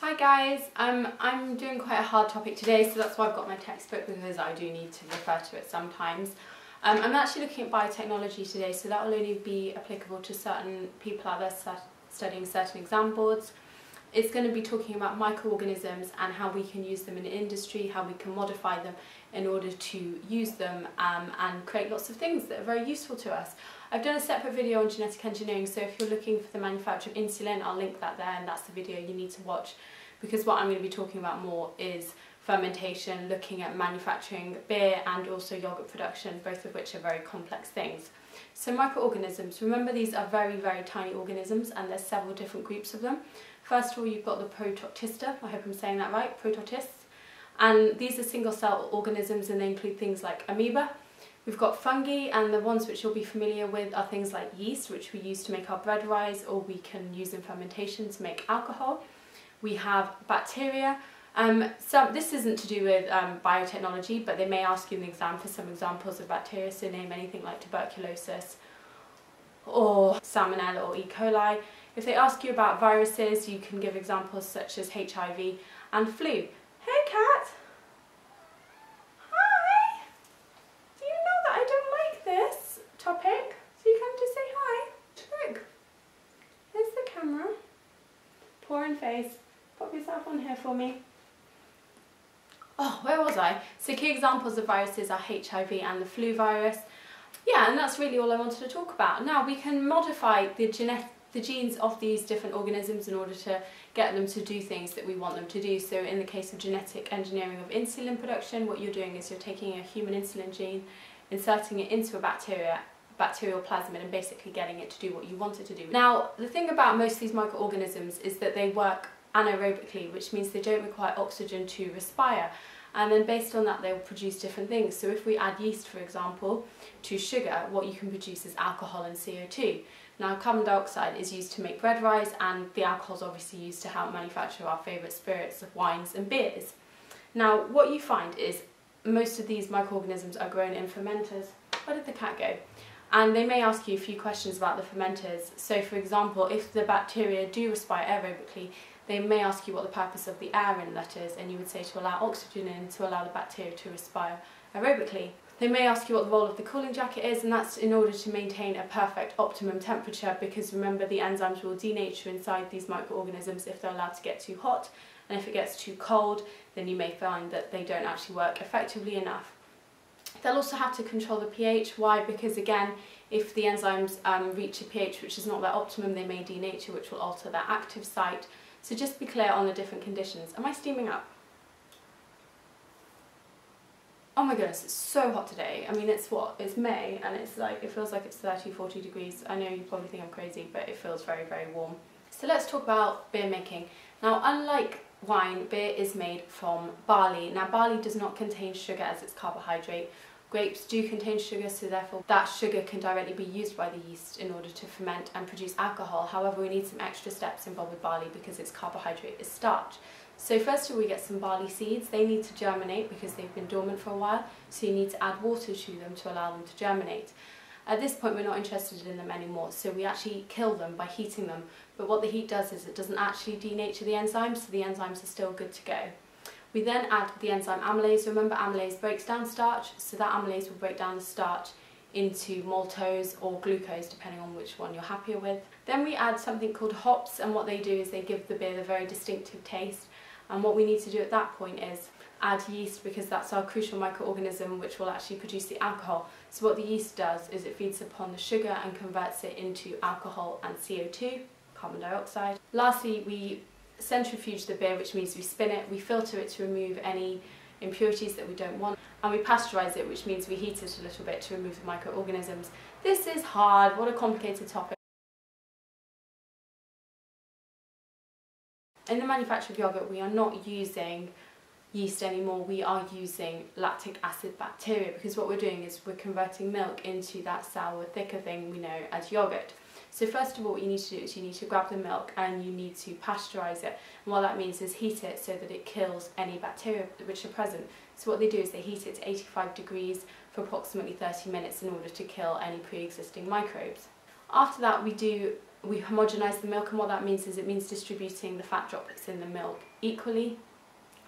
Hi guys, um, I'm doing quite a hard topic today so that's why I've got my textbook because I do need to refer to it sometimes. Um, I'm actually looking at biotechnology today so that will only be applicable to certain people out there studying certain exam boards. It's going to be talking about microorganisms and how we can use them in industry, how we can modify them in order to use them um, and create lots of things that are very useful to us. I've done a separate video on genetic engineering so if you're looking for the manufacture of insulin I'll link that there and that's the video you need to watch because what I'm going to be talking about more is fermentation, looking at manufacturing beer and also yogurt production, both of which are very complex things. So microorganisms, remember these are very, very tiny organisms and there's several different groups of them. First of all, you've got the Protoctista, I hope I'm saying that right, Prototists. And these are single cell organisms and they include things like amoeba. We've got fungi and the ones which you'll be familiar with are things like yeast, which we use to make our bread rise or we can use in fermentation to make alcohol. We have bacteria. Um, this isn't to do with um, biotechnology, but they may ask you in the exam for some examples of bacteria, so name anything like tuberculosis or salmonella or E. coli. If they ask you about viruses, you can give examples such as HIV and flu. Hey cat! Hi! Do you know that I don't like this topic? So you come to say hi? Look, there's the camera. Pouring face. Pop yourself on here for me. Oh, where was I? So key examples of viruses are HIV and the flu virus. Yeah, and that's really all I wanted to talk about. Now we can modify the the genes of these different organisms in order to get them to do things that we want them to do. So in the case of genetic engineering of insulin production, what you're doing is you're taking a human insulin gene, inserting it into a bacteria bacterial plasmid and basically getting it to do what you want it to do. Now, the thing about most of these microorganisms is that they work anaerobically, which means they don't require oxygen to respire. And then based on that, they'll produce different things. So if we add yeast, for example, to sugar, what you can produce is alcohol and CO2. Now carbon dioxide is used to make bread rise and the alcohol is obviously used to help manufacture our favourite spirits of wines and beers. Now what you find is most of these microorganisms are grown in fermenters. Where did the cat go? And they may ask you a few questions about the fermenters. So for example, if the bacteria do respire aerobically, they may ask you what the purpose of the air inlet is and you would say to allow oxygen in to allow the bacteria to respire aerobically. They may ask you what the role of the cooling jacket is and that's in order to maintain a perfect optimum temperature because remember the enzymes will denature inside these microorganisms if they're allowed to get too hot and if it gets too cold then you may find that they don't actually work effectively enough. They'll also have to control the pH. Why? Because again, if the enzymes um, reach a pH which is not their optimum, they may denature, which will alter their active site. So just be clear on the different conditions. Am I steaming up? Oh my goodness, it's so hot today. I mean, it's what? It's May and it's like, it feels like it's 30, 40 degrees. I know you probably think I'm crazy, but it feels very, very warm. So let's talk about beer making. Now, unlike wine, beer is made from barley. Now, barley does not contain sugar as its carbohydrate. Grapes do contain sugar, so therefore that sugar can directly be used by the yeast in order to ferment and produce alcohol. However, we need some extra steps involved with barley because its carbohydrate is starch. So first of all we get some barley seeds, they need to germinate because they've been dormant for a while, so you need to add water to them to allow them to germinate. At this point we're not interested in them anymore, so we actually kill them by heating them, but what the heat does is it doesn't actually denature the enzymes, so the enzymes are still good to go. We then add the enzyme amylase. Remember amylase breaks down starch, so that amylase will break down the starch into maltose or glucose depending on which one you're happier with. Then we add something called hops and what they do is they give the beer a very distinctive taste and what we need to do at that point is add yeast because that's our crucial microorganism which will actually produce the alcohol. So what the yeast does is it feeds upon the sugar and converts it into alcohol and CO2, carbon dioxide. Lastly, we centrifuge the beer, which means we spin it, we filter it to remove any impurities that we don't want, and we pasteurize it, which means we heat it a little bit to remove the microorganisms. This is hard, what a complicated topic. In the manufacture of yogurt, we are not using yeast anymore, we are using lactic acid bacteria because what we're doing is we're converting milk into that sour, thicker thing we know as yogurt. So first of all what you need to do is you need to grab the milk and you need to pasteurize it. And what that means is heat it so that it kills any bacteria which are present. So what they do is they heat it to 85 degrees for approximately 30 minutes in order to kill any pre-existing microbes. After that we do we homogenize the milk and what that means is it means distributing the fat droplets in the milk equally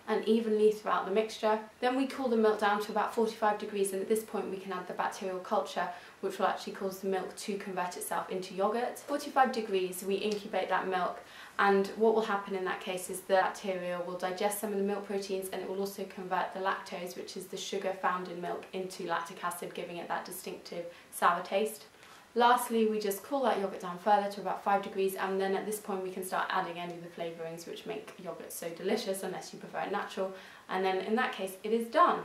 and evenly throughout the mixture. Then we cool the milk down to about 45 degrees and at this point we can add the bacterial culture which will actually cause the milk to convert itself into yogurt. 45 degrees we incubate that milk and what will happen in that case is the bacteria will digest some of the milk proteins and it will also convert the lactose which is the sugar found in milk into lactic acid giving it that distinctive sour taste. Lastly, we just cool that yogurt down further to about 5 degrees and then at this point we can start adding any of the flavourings which make yogurt so delicious unless you prefer it natural and then in that case it is done.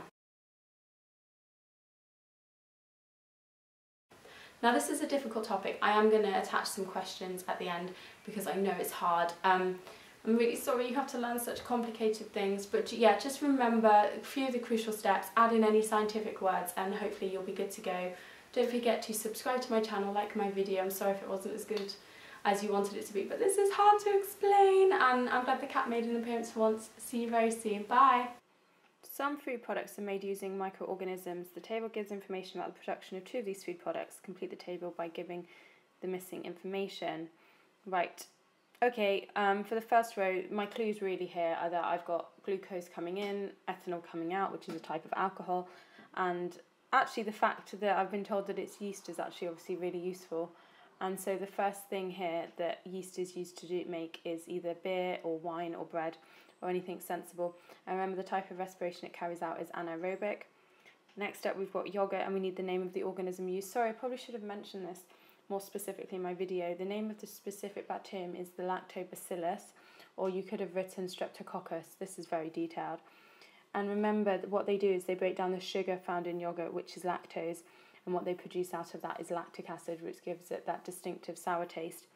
Now this is a difficult topic. I am going to attach some questions at the end because I know it's hard. Um, I'm really sorry you have to learn such complicated things, but yeah, just remember a few of the crucial steps, add in any scientific words and hopefully you'll be good to go. Don't forget to subscribe to my channel, like my video. I'm sorry if it wasn't as good as you wanted it to be, but this is hard to explain and I'm glad the cat made an appearance for once. See you very soon. Bye! Some food products are made using microorganisms. The table gives information about the production of two of these food products. Complete the table by giving the missing information. Right, okay, um, for the first row, my clues really here are that I've got glucose coming in, ethanol coming out, which is a type of alcohol, and actually the fact that I've been told that it's yeast is actually obviously really useful. And so the first thing here that yeast is used to do, make is either beer or wine or bread or anything sensible. And remember the type of respiration it carries out is anaerobic. Next up we've got yogurt and we need the name of the organism used. Sorry, I probably should have mentioned this more specifically in my video. The name of the specific bacterium is the lactobacillus or you could have written streptococcus. This is very detailed. And remember what they do is they break down the sugar found in yogurt, which is lactose, and what they produce out of that is lactic acid, which gives it that distinctive sour taste.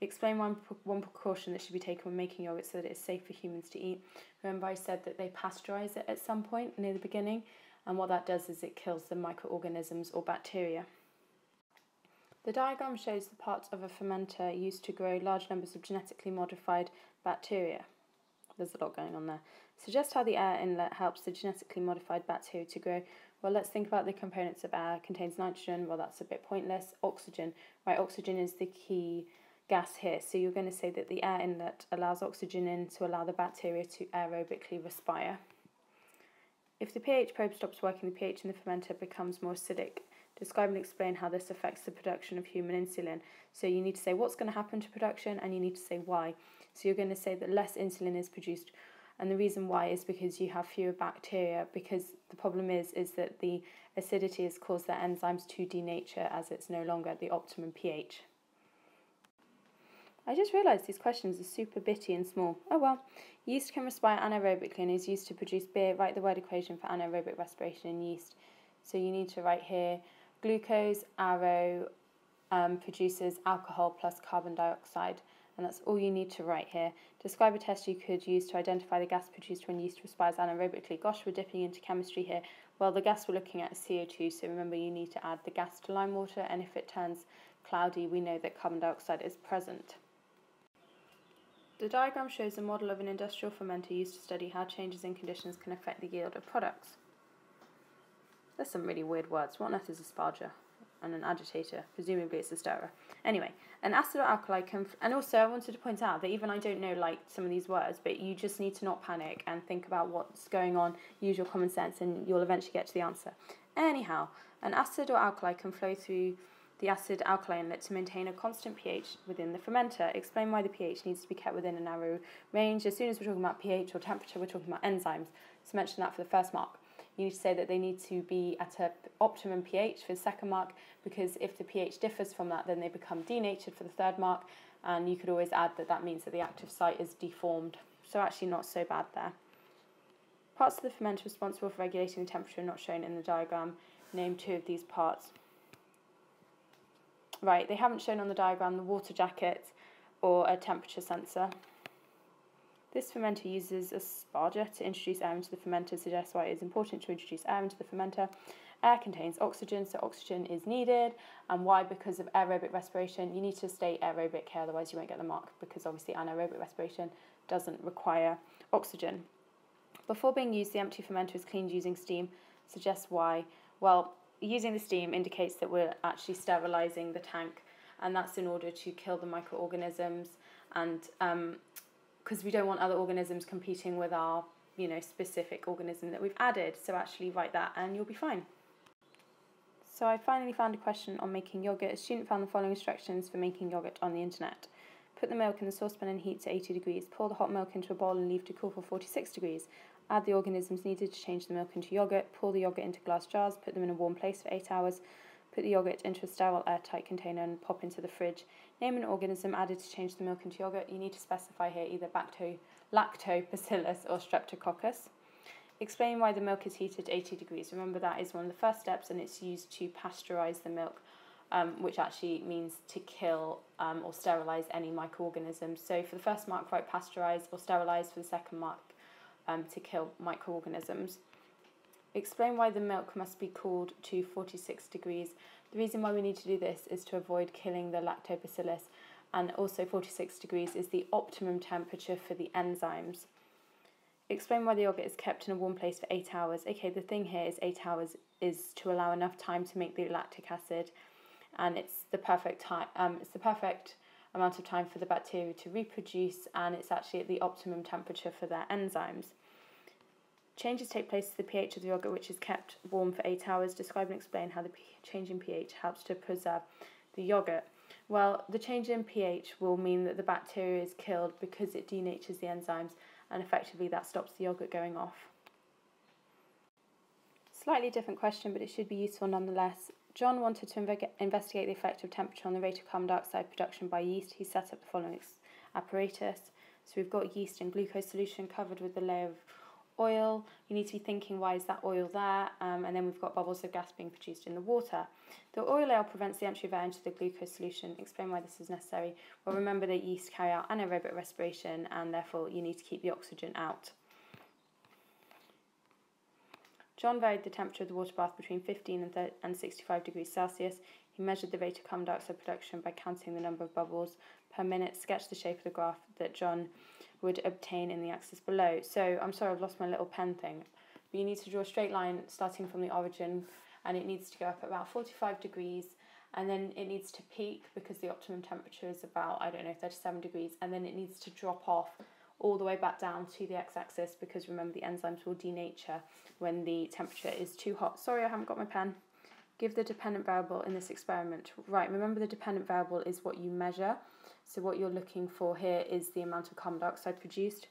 Explain one, one precaution that should be taken when making yogurt so that it's safe for humans to eat. Remember, I said that they pasteurize it at some point near the beginning, and what that does is it kills the microorganisms or bacteria. The diagram shows the parts of a fermenter used to grow large numbers of genetically modified bacteria. There's a lot going on there. Suggest how the air inlet helps the genetically modified bacteria to grow. Well, let's think about the components of air. It Contains nitrogen. Well, that's a bit pointless. Oxygen. Right, oxygen is the key gas here. So you're going to say that the air inlet allows oxygen in to allow the bacteria to aerobically respire. If the pH probe stops working, the pH in the fermenter becomes more acidic. Describe and explain how this affects the production of human insulin. So you need to say what's going to happen to production and you need to say why. So you're going to say that less insulin is produced and the reason why is because you have fewer bacteria because the problem is is that the acidity has caused the enzymes to denature as it's no longer at the optimum pH. I just realised these questions are super bitty and small. Oh well. Yeast can respire anaerobically and is used to produce beer. Write the word equation for anaerobic respiration in yeast. So you need to write here glucose arrow um, produces alcohol plus carbon dioxide and that's all you need to write here. Describe a test you could use to identify the gas produced when yeast respires anaerobically. Gosh, we're dipping into chemistry here. Well, the gas we're looking at is CO2, so remember you need to add the gas to lime water, and if it turns cloudy, we know that carbon dioxide is present. The diagram shows a model of an industrial fermenter used to study how changes in conditions can affect the yield of products. There's some really weird words. What on earth is a sparger? and an agitator. Presumably it's a stirrer. Anyway, an acid or alkali can, and also I wanted to point out that even I don't know like some of these words, but you just need to not panic and think about what's going on, use your common sense, and you'll eventually get to the answer. Anyhow, an acid or alkali can flow through the acid alkali inlet to maintain a constant pH within the fermenter. Explain why the pH needs to be kept within a narrow range. As soon as we're talking about pH or temperature, we're talking about enzymes. So mention that for the first mark you need to say that they need to be at an optimum pH for the second mark because if the pH differs from that, then they become denatured for the third mark. And you could always add that that means that the active site is deformed. So actually not so bad there. Parts of the fermenter responsible for regulating the temperature are not shown in the diagram. Name two of these parts. Right, they haven't shown on the diagram the water jacket or a temperature sensor. This fermenter uses a sparger to introduce air into the fermenter, suggests why it is important to introduce air into the fermenter. Air contains oxygen, so oxygen is needed. And why? Because of aerobic respiration. You need to stay aerobic here, otherwise you won't get the mark, because obviously anaerobic respiration doesn't require oxygen. Before being used, the empty fermenter is cleaned using steam. Suggests why? Well, using the steam indicates that we're actually sterilising the tank and that's in order to kill the microorganisms and because um, we don't want other organisms competing with our you know specific organism that we've added. So actually write that and you'll be fine. So I finally found a question on making yogurt. A student found the following instructions for making yogurt on the internet. Put the milk in the saucepan and heat to 80 degrees. Pour the hot milk into a bowl and leave to cool for 46 degrees. Add the organisms needed to change the milk into yogurt. Pour the yogurt into glass jars. Put them in a warm place for 8 hours. Put the yogurt into a sterile airtight container and pop into the fridge. Name an organism added to change the milk into yogurt. You need to specify here either bacto, lactobacillus or streptococcus. Explain why the milk is heated 80 degrees. Remember that is one of the first steps and it's used to pasteurize the milk, um, which actually means to kill um, or sterilize any microorganisms. So for the first mark, write pasteurize or sterilize. For the second mark, um, to kill microorganisms. Explain why the milk must be cooled to 46 degrees. The reason why we need to do this is to avoid killing the lactobacillus and also 46 degrees is the optimum temperature for the enzymes. Explain why the yogurt is kept in a warm place for 8 hours. Okay, the thing here is 8 hours is to allow enough time to make the lactic acid and it's the perfect time um, it's the perfect amount of time for the bacteria to reproduce and it's actually at the optimum temperature for their enzymes. Changes take place to the pH of the yogurt, which is kept warm for 8 hours. Describe and explain how the change in pH helps to preserve the yogurt. Well, the change in pH will mean that the bacteria is killed because it denatures the enzymes, and effectively that stops the yogurt going off. Slightly different question, but it should be useful nonetheless. John wanted to investigate the effect of temperature on the rate of carbon dioxide production by yeast. He set up the following apparatus. So we've got yeast and glucose solution covered with a layer of oil. You need to be thinking, why is that oil there? Um, and then we've got bubbles of gas being produced in the water. The oil layer prevents the entry of air into the glucose solution. Explain why this is necessary. Well, remember that yeast carry out anaerobic respiration and therefore you need to keep the oxygen out. John varied the temperature of the water bath between 15 and, and 65 degrees Celsius. He measured the rate of carbon dioxide production by counting the number of bubbles per minute. Sketched the shape of the graph that John would obtain in the axis below. So I'm sorry, I've lost my little pen thing. But you need to draw a straight line starting from the origin and it needs to go up about 45 degrees and then it needs to peak because the optimum temperature is about, I don't know, 37 degrees and then it needs to drop off all the way back down to the x-axis because remember the enzymes will denature when the temperature is too hot. Sorry, I haven't got my pen. Give the dependent variable in this experiment. Right, remember the dependent variable is what you measure. So what you're looking for here is the amount of carbon dioxide produced.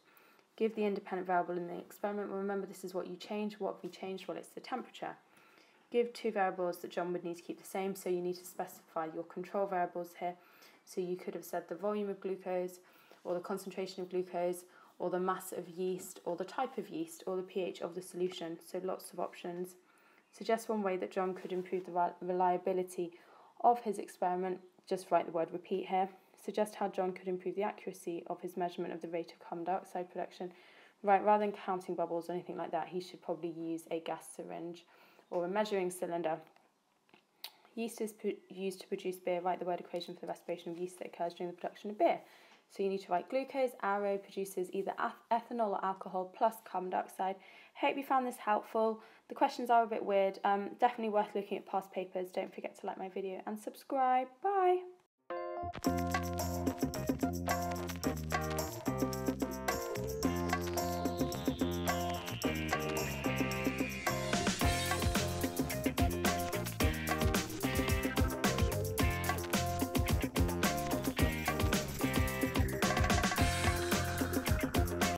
Give the independent variable in the experiment. remember this is what you change. What have we changed? Well, it's the temperature. Give two variables that John would need to keep the same, so you need to specify your control variables here. So you could have said the volume of glucose, or the concentration of glucose, or the mass of yeast, or the type of yeast, or the pH of the solution. So lots of options. Suggest one way that John could improve the reliability of his experiment. Just write the word repeat here. Suggest how John could improve the accuracy of his measurement of the rate of carbon dioxide production. Right, rather than counting bubbles or anything like that, he should probably use a gas syringe or a measuring cylinder. Yeast is used to produce beer. Write the word equation for the respiration of yeast that occurs during the production of beer. So you need to write glucose arrow produces either ethanol or alcohol plus carbon dioxide. Hope you found this helpful. The questions are a bit weird. Um, definitely worth looking at past papers. Don't forget to like my video and subscribe. Bye.